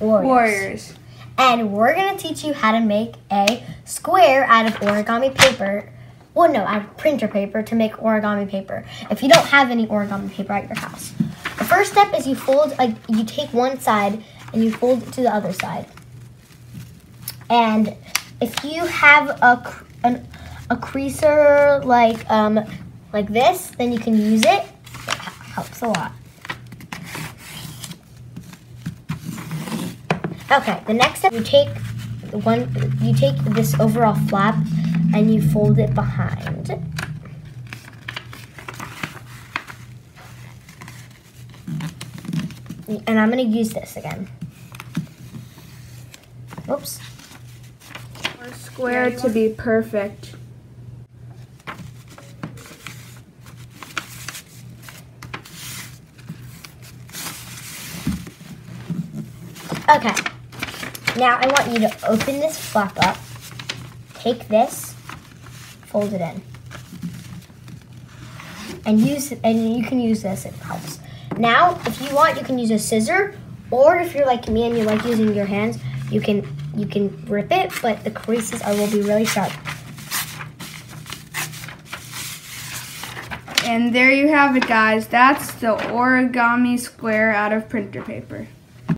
Warriors. And we're gonna teach you how to make a square out of origami paper. Well, no, out of printer paper to make origami paper. If you don't have any origami paper at your house, the first step is you fold. Like you take one side and you fold it to the other side. And if you have a an, a creaser like um like this, then you can use it. It helps a lot. Okay, the next step you take the one you take this overall flap and you fold it behind. And I'm gonna use this again. Oops. For a square to be perfect. Okay. Now I want you to open this flap up. Take this, fold it in. And use and you can use this, it helps. Now, if you want, you can use a scissor, or if you're like me and you like using your hands, you can you can rip it, but the creases are will be really sharp. And there you have it, guys. That's the origami square out of printer paper.